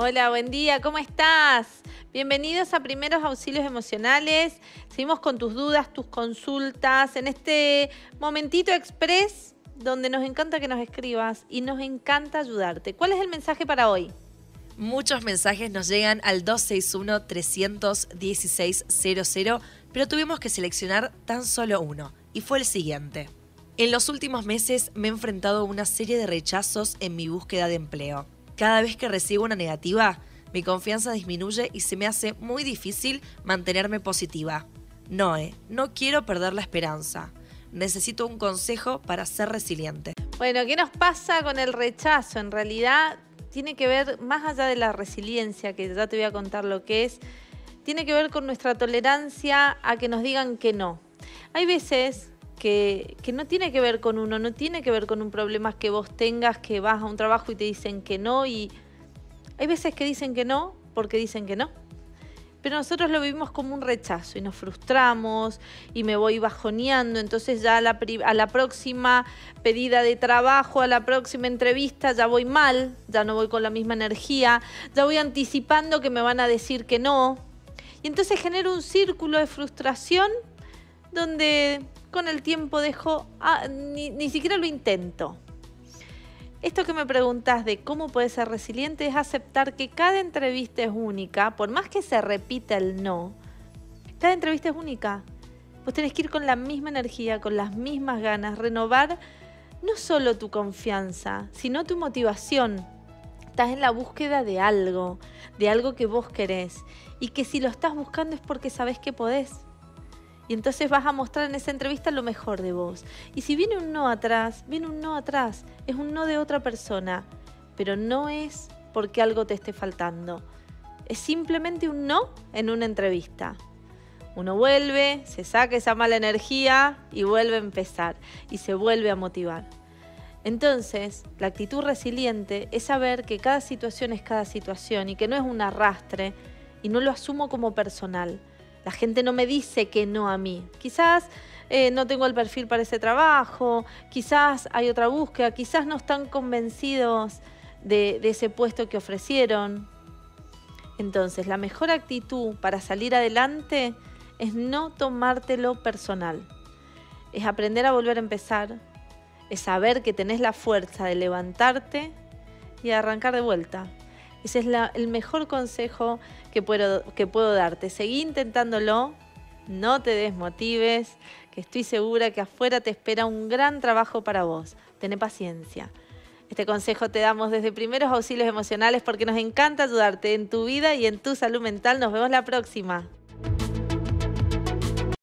Hola, buen día, ¿cómo estás? Bienvenidos a Primeros Auxilios Emocionales. Seguimos con tus dudas, tus consultas en este momentito express donde nos encanta que nos escribas y nos encanta ayudarte. ¿Cuál es el mensaje para hoy? Muchos mensajes nos llegan al 261-316-00, pero tuvimos que seleccionar tan solo uno, y fue el siguiente. En los últimos meses me he enfrentado a una serie de rechazos en mi búsqueda de empleo. Cada vez que recibo una negativa, mi confianza disminuye y se me hace muy difícil mantenerme positiva. Noé, no quiero perder la esperanza. Necesito un consejo para ser resiliente. Bueno, ¿qué nos pasa con el rechazo? En realidad tiene que ver, más allá de la resiliencia, que ya te voy a contar lo que es, tiene que ver con nuestra tolerancia a que nos digan que no. Hay veces que, no tiene que ver con uno, no tiene que ver con un problema que vos tengas, que vas a un trabajo y te dicen que no, y hay veces que dicen que no porque dicen que no. Pero nosotros lo vivimos como un rechazo y nos frustramos y me voy bajoneando. Entonces ya a la, a la próxima pedida de trabajo, a la próxima entrevista, ya voy mal, ya no voy con la misma energía, ya voy anticipando que me van a decir que no. Y entonces genero un círculo de frustración donde con el tiempo dejo, ah, ni, ni siquiera lo intento. Esto que me preguntas de cómo puedes ser resiliente es aceptar que cada entrevista es única, por más que se repita el no, cada entrevista es única. Vos tenés que ir con la misma energía, con las mismas ganas, renovar no solo tu confianza, sino tu motivación. Estás en la búsqueda de algo, de algo que vos querés, y que si lo estás buscando es porque sabés que podés. Y entonces vas a mostrar en esa entrevista lo mejor de vos. Y si viene un no atrás, viene un no atrás. Es un no de otra persona. Pero no es porque algo te esté faltando. Es simplemente un no en una entrevista. Uno vuelve, se saca esa mala energía y vuelve a empezar. Y se vuelve a motivar. Entonces, la actitud resiliente es saber que cada situación es cada situación y que no es un arrastre y no lo asumo como personal la gente no me dice que no a mí. Quizás eh, no tengo el perfil para ese trabajo, quizás hay otra búsqueda, quizás no están convencidos de, ese puesto que ofrecieron. Entonces, la mejor actitud para salir adelante es no tomártelo personal. Es aprender a volver a empezar, es saber que tenés la fuerza de levantarte y arrancar de vuelta. Ese es el mejor consejo que puedo, que puedo darte. Seguí intentándolo, no te desmotives, que estoy segura que afuera te espera un gran trabajo para vos. Tené paciencia. Este consejo te damos desde primeros auxilios emocionales porque nos encanta ayudarte en tu vida y en tu salud mental. Nos vemos la próxima.